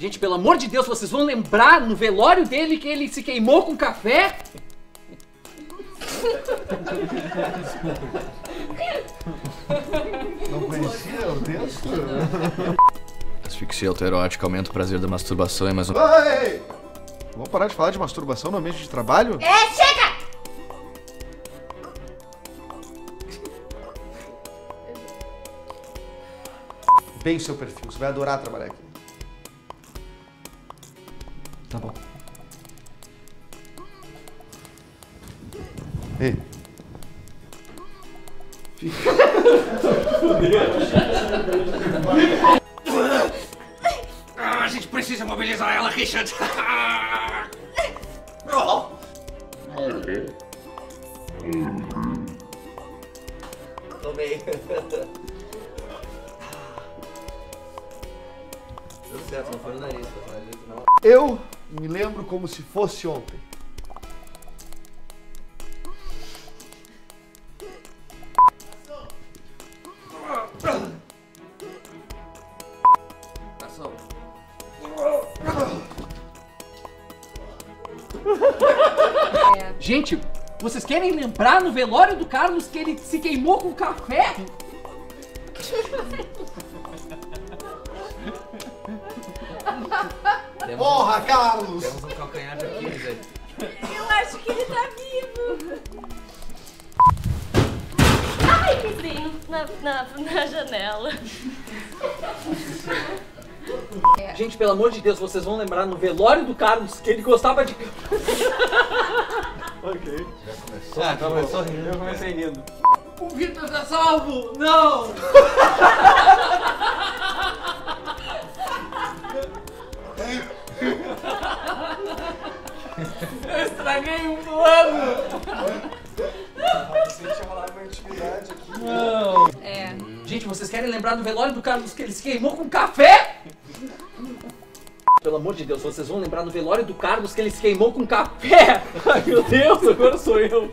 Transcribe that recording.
Gente, pelo amor de Deus, vocês vão lembrar no velório dele que ele se queimou com café? Não conhecia o texto? Asfixia autoerótica aumenta o prazer da masturbação, é mais um. Ei! Vamos parar de falar de masturbação no ambiente de trabalho? É, chega! Bem seu perfil, você vai adorar trabalhar aqui. Tá bom. Ei, Ah, a gente precisa mobilizar ela, Richard. Tomei. Deu certo, não foi no nariz, foi no nariz, não. eu me lembro como se fosse ontem. Gente, vocês querem lembrar no velório do Carlos que ele se queimou com café? Temos, Porra, Carlos! temos um calcanhar de Aquiles aí. Eu acho que ele tá vivo. Ai, pisei na, na, na janela. Gente, pelo amor de Deus, vocês vão lembrar no velório do Carlos que ele gostava de. Ok. Ah, começou rindo. Eu comecei rindo. O Vitor tá salvo! Não! Eu estraguei um plano! É. Gente, vocês querem lembrar no velório do Carlos que ele se queimou com café? Pelo amor de Deus, vocês vão lembrar no velório do Carlos que ele se queimou com café! Ai meu Deus, agora sou eu!